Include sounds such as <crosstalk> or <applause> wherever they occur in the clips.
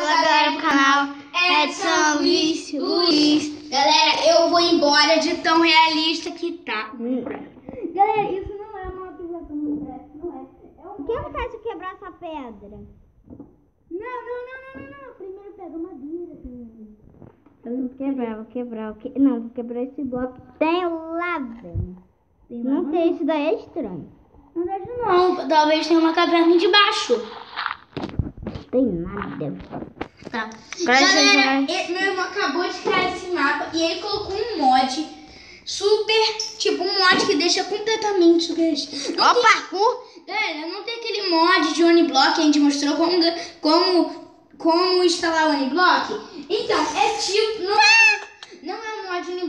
Fala galera pro canal Edson Luiz Luiz. Galera, eu vou embora de tão realista que tá. Galera, isso não é uma aplicação do Minecraft, não é. É um... O que faz se quebrar essa pedra? Não, não, não, não, não, não. Primeiro pega madeira. primeiro. Eu vou quebrar, vou quebrar. vou que- Não, vou quebrar esse bloco. Tem lava. Não tem, isso daí é estranho. Verdade, não. Talvez tenha uma caverna de baixo. Não tem nada. Tá. Agora Galera, vai- e- meu irmão acabou de criar esse mapa e ele colocou um mod super, tipo, um mod que deixa completamente super. Não Ó, parkour. Galera, não tem aquele mod de Uniblock que a gente mostrou como, como, como instalar o Uniblock? Então, é tipo. Não é, é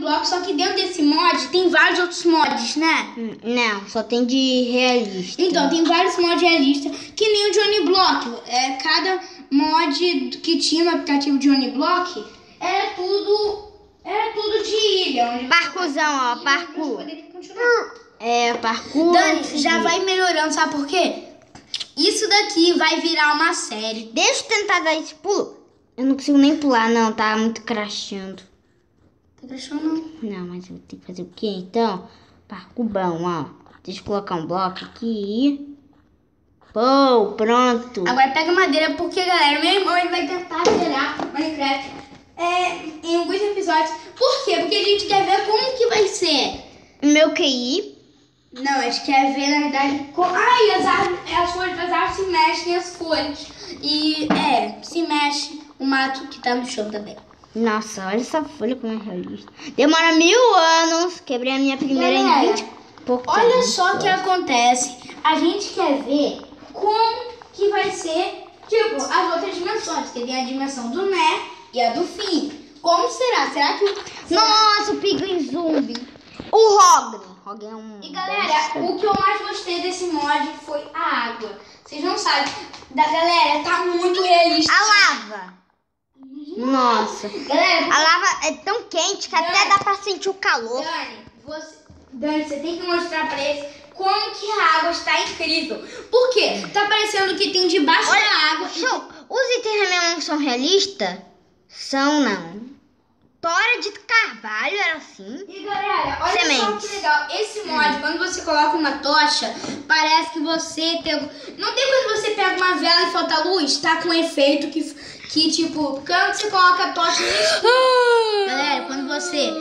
Uniblock, só que dentro desse mod tem vários outros mods, né? Hum, Não, só tem de realista. Então, tem vários mods realistas, que nem o de Uniblock. É, cada mod que tinha no aplicativo de Uniblock era tudo. Era tudo de ilha. Onde Parkourzão, ó, parkour. continuar. É, parkour. Dani, já vai melhorando, sabe por quê? Isso daqui vai virar uma série. Deixa eu tentar dar esse pulo. Eu não consigo nem pular, não. Tá muito crashando. Não, mas eu tenho que fazer o quê, então? Parcubão, ó. Deixa eu colocar um bloco aqui. Pô, pronto. Agora pega madeira, porque, galera, meu irmão ele vai tentar zerar Minecraft é, em alguns episódios. Por quê? Porque a gente quer ver como que vai ser. Meu QI. Não, a gente quer ver, na verdade, como... Ai, as, árvores, as folhas das árvores se mexem, as folhas. E, é, se mexe o mato que tá no chão também. Nossa, olha essa folha como é realista. Demora mil anos. Quebrei a minha primeira Galera, em 20 e pouco Olha só o que acontece. A gente quer ver como que vai ser, tipo, as outras dimensões. Que tem a dimensão do Né e a do fim. Como será? Será que... Nossa, o Piglin Zumbi. O. Roggen é um... E galera, o que eu mais gostei desse mod foi a água. Vocês não sabem. Da galera, tá muito realista. A lava. Nossa. Galera, A lava é tão quente que até dá pra sentir o calor. Dani, você, Dani, você tem que mostrar pra eles como que a água está incrível. Por quê? Tá parecendo que tem debaixo da água. Show. Os itens mão são realistas? São, não. Tora de carvalho era assim. E galera, olha só que legal. Esse mod, quando você coloca uma tocha, parece que você pegou. Não tem quando você pega uma vela e falta luz? Tá com um efeito que, que tipo, quando você coloca a tocha no <gasps> escuro. Galera, quando você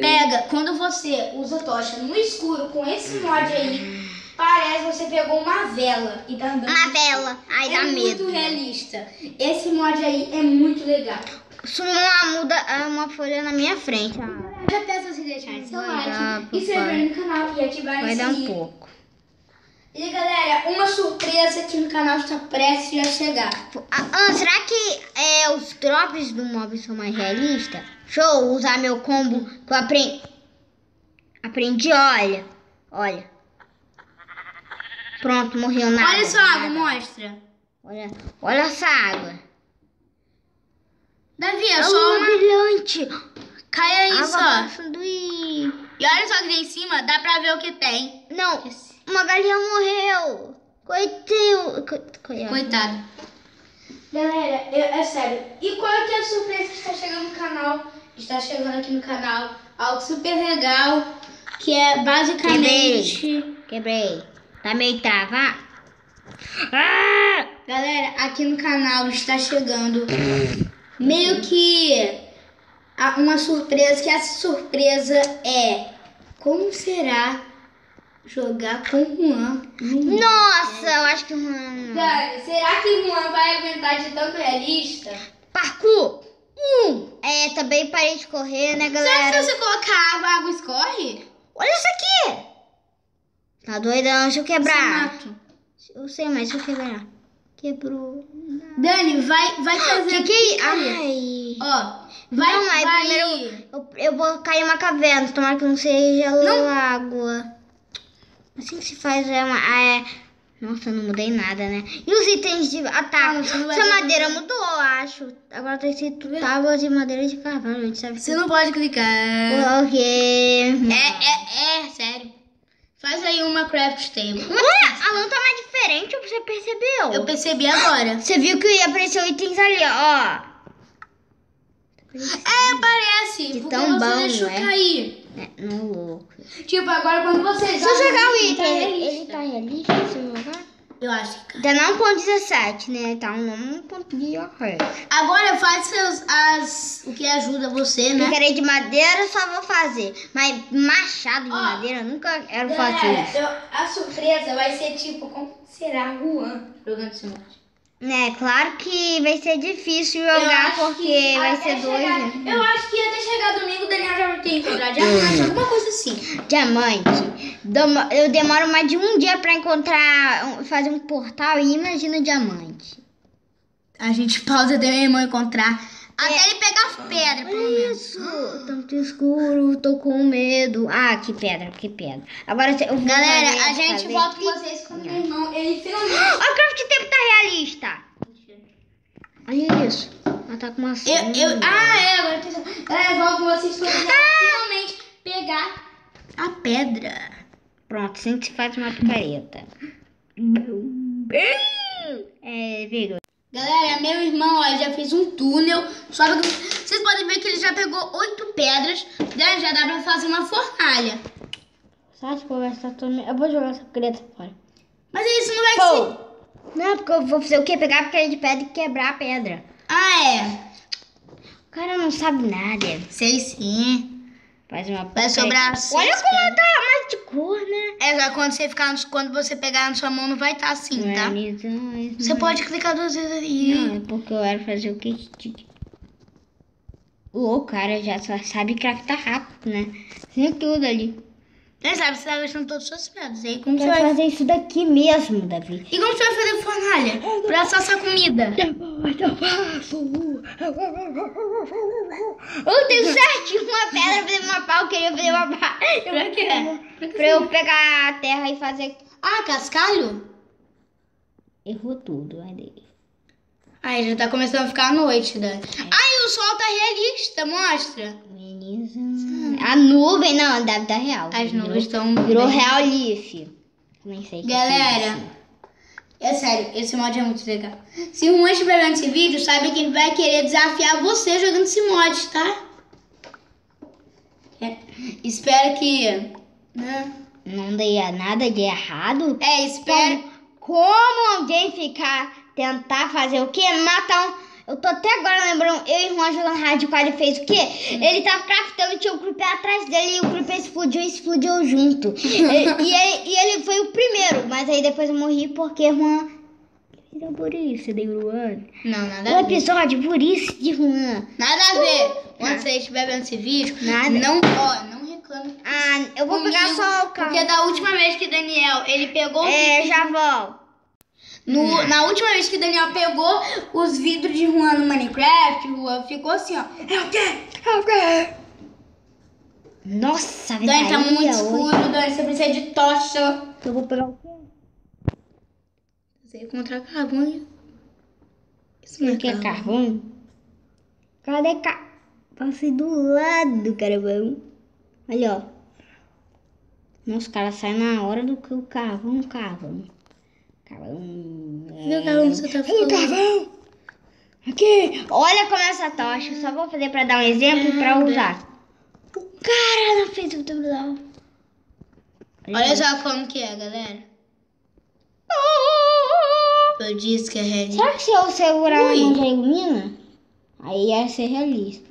pega, quando você usa tocha no escuro com esse mod aí, parece que você pegou uma vela e tá andando. Uma vela. Ai, é dá muito medo. realista. Esse mod aí é muito legal. Sumiu uma muda, uma folha na minha frente. Ah, Já peço você deixarem seu like, e se inscrever no canal e ativar vai dar um pouco. E galera, uma surpresa aqui no canal está prestes a chegar. Ah, ah, será que é, os drops do mob são mais realistas? Deixa eu usar meu combo que eu aprendi. Aprendi, olha. Olha. Pronto, morreu nada. Olha só a água, mostra. Olha, olha essa água. Davi, é É só uma... brilhante. Cai aí Água só. e... E olha só aqui em cima, dá pra ver o que tem. Não, uma galinha morreu. Coitado. Co- coitado. Coitado. Galera, eu- é sério. E qual é que é a surpresa que está chegando no canal? Está chegando aqui no canal algo super legal, que é basicamente... Quebrei. Tá meio travado. Ah! Galera, aqui no canal está chegando meio que uma surpresa, que essa surpresa é como será jogar com o Juan? no- Nossa, eu acho que... Hum, Dani, será que o Juan vai aguentar de tanto realista? Parkour. Um. É, também parei de correr, né, Será galera? que se você colocar água, a água escorre? Olha isso aqui. Tá doidão, deixa eu quebrar. Eu sei, mas deixa eu quebrar. Quebrou. Dani, vai, vai fazer... Que que... Ai... Ó, vai, Não, mas vai... primeiro- Eu, eu vou cair em uma caverna, tomara que não seja água. Assim que se faz é uma. ah, é... Nossa, não mudei nada, né? E os itens de ataque? Ah, não vai Essa ver madeira mudou, eu acho. Agora tá escrito tábuas de madeira de carvalho, a gente sabe Você não pode clicar. Porque. É, é, é, sério. Faz aí uma craft table. Ué, a lã tá mais diferente, você percebeu? Eu percebi agora. Você viu que apareceu itens ali, ó. É, parece. De porque tão você bom, deixou é. cair. É, não louco. Tipo, agora quando você Se eu jogar o item, tá ele, realista. ele tá realista se eu jogar? Eu acho que Tá não 1.17, né? Tá um 1.18. Agora faz seus, as, o que ajuda você, né? Picareta de madeira eu só vou fazer. Mas machado de Ó, madeira eu nunca quero fazer isso. eu- a surpresa vai ser tipo, como será Juan jogando esse monte? Né, claro que vai ser difícil jogar porque vai ser dois. chegar, né? Eu acho que até chegar domingo o Daniel já vai ter encontrado diamante, alguma coisa assim. Diamante. Eu demoro mais de um dia pra encontrar, fazer um portal e imagina diamante. A gente pausa meu irmão encontrar. Até É. ele pegar as pedras, pelo menos. Isso, tanto escuro, tô com medo. Ah, que pedra, que pedra. Agora eu vou Galera, a gente volta com vocês quando meu irmão, ele finalmente... <gasps> O craft tempo tá realista. Olha isso. Ela tá com uma Eu, eu, ah, é, agora atenção. Galera, eu volto com vocês <laughs> ele finalmente pegar a pedra. Pronto, assim que se faz uma picareta. É, Vigo. Galera, meu irmão, ó, já fez um túnel. Só que vocês podem ver que ele já pegou oito pedras. né? Já dá pra fazer uma fornalha. Sabe que eu vou gastar todo Eu vou jogar essa picareta fora. Mas isso não vai ser... Pô! Não, porque eu vou fazer o quê? Pegar a picareta de pedra e quebrar a pedra. Ah, é. O cara não sabe nada. Sei sim. Faz uma Vai sobrar Olha como pedras. tá mais de cor, né? É, só quando você ficar, quando você pegar na sua mão, não vai estar assim, tá? Organizações, Você né? pode clicar duas vezes ali. Não, é porque eu quero fazer o que. O cara já só sabe craftar rápido, né? Tem tudo ali. Quem sabe você tá gastando todas as suas pedras. E aí, como você vai... fazer isso daqui mesmo, Davi. E como você vai fazer fornalha? Pra assar essa comida. Eu tenho certinho uma pedra pra fazer uma pau. Eu queria fazer uma pau. Pra quê? Pra eu pegar a terra e fazer. Ah, cascalho? Errou tudo, aí. Aí já tá começando a ficar a noite, Dani. Ai, o sol tá realista, mostra. Beleza. A nuvem, não, deve dar real. As nuvens estão... Virou real leaf. Nem sei que Galera, é é sério, esse mod é muito legal. Se o Juan estiver vendo esse vídeo, sabe que ele vai querer desafiar você jogando esse mod, tá? É, espero que... Né? Não dei nada de errado. É, espero... Como alguém ficar, tentar fazer o quê? Matar um. Eu tô até agora lembrando, eu e o Juan jogando rádio quadro fez o quê? Ele tava craftando, tinha o creeper atrás dele e o creeper explodiu e explodiu junto. e, e ele, e ele foi o primeiro, mas aí depois eu morri porque Juan. Era por isso, de Juan. Não, nada O a ver. episódio por isso de Juan. Nada a ver. Quando você estiver vendo esse vídeo, Nada. não, ó, não reclame. Ah, eu vou pegar comigo, só o carro. Porque da última vez que Daniel, ele pegou... É, já volto. No- na última vez que Daniel pegou os vidros de Juan no Minecraft, o Juan ficou assim, ó. É o quê? É o quê? Nossa, Dani, tá muito hoje. escuro, Dani, você precisa de tocha. Eu vou pegar o quê? Você encontrar carvão. Isso não é quer carvão. carvão? Cadê ca... Passei do lado do carvão. Olha, ó. Nossa, o cara sai na hora do que o carvão, carvão. Carvão que você tá falando? carvão? Aqui. Olha como é essa tocha. Eu só vou fazer pra dar um exemplo pra usar. O cara não fez o tutorial. Olha só como que é, galera. Eu disse que é realista. Será que se eu segurar a Ui. mão já ilumina? Aí ia ser realista.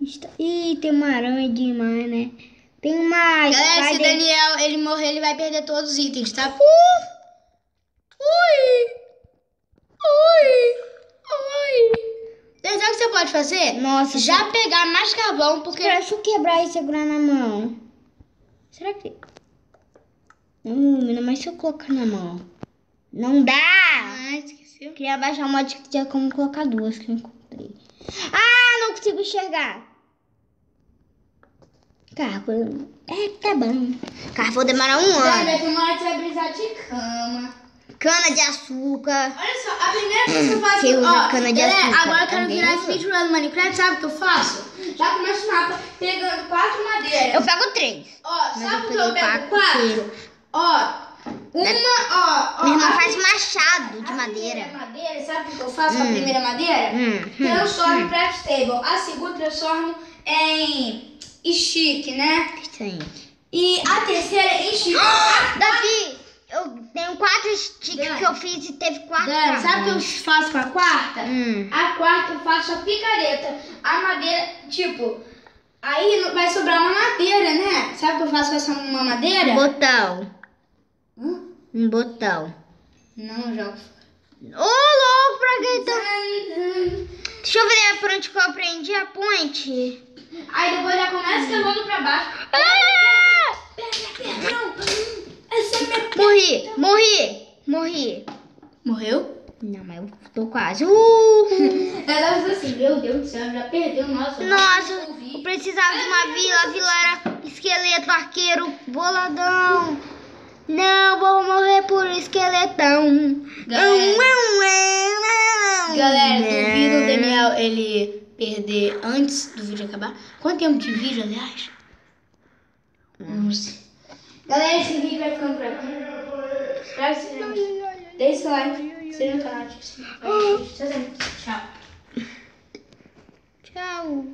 Está- Ih, tem uma aranha demais, né? Tem uma Galera, se o Daniel ele morrer, ele vai perder todos os itens, tá? Ui! Sabe o que você pode fazer? Nossa, Já pegar mais carvão, porque... Deixa eu quebrar e segurar na mão. Será que... Não ilumina, mas se eu colocar na mão? Não dá! Ah, esqueci. Queria baixar o mod que tinha como colocar duas que eu encontrei. Ah, não consigo enxergar. Carvão. É, tá bom. Carvão demora um ano. vai que vai precisar de cama. Cana de açúcar. Olha só, a primeira coisa que eu faço... Quem usa ó, cana de galera, açúcar? agora eu quero Alguém virar usa? speedrun no Minecraft, sabe o que eu faço? Já começo o mapa pegando quatro madeiras. Eu pego três. Ó, sabe por que eu pego quatro? Ó, uma, ó, ó. Minha irmã faz machado de madeira. madeira, sabe o que eu faço com a primeira madeira? Hum, hum, Transformo em craft table. A segunda transformo em stick, né? Aí. E a terceira em stick. A Davi, quatro sticks que eu fiz e teve quatro Dani, sabe o que eu faço com a quarta? Hum. A quarta eu faço a picareta. A madeira, tipo, aí vai sobrar uma madeira, né? Sabe o que eu faço com essa uma madeira? Botão. Hã? Um botão. Não, jogo. Ô, louco, pra que então? Deixa eu ver por onde que eu aprendi a ponte. Aí depois já começa cavando pra baixo. Ah! Pega, perdão. Essa é minha... Morri, morri, morri. Morreu? Não, mas eu tô quase. Uh! <laughs> Ela falou assim, meu Deus do céu, já perdeu. Nossa, Nossa, eu precisava de uma vila. A vila era esqueleto, arqueiro, boladão. Não vou morrer por esqueletão. Galera. Galera, Galera, duvido o Daniel ele perder antes do vídeo acabar. Quanto tempo de vídeo, aliás? Não sei. Galera, esse vídeo vai ficando por aqui. Graças a Deus. Deixe seu like, se no canal, ative Tchau. Tchau.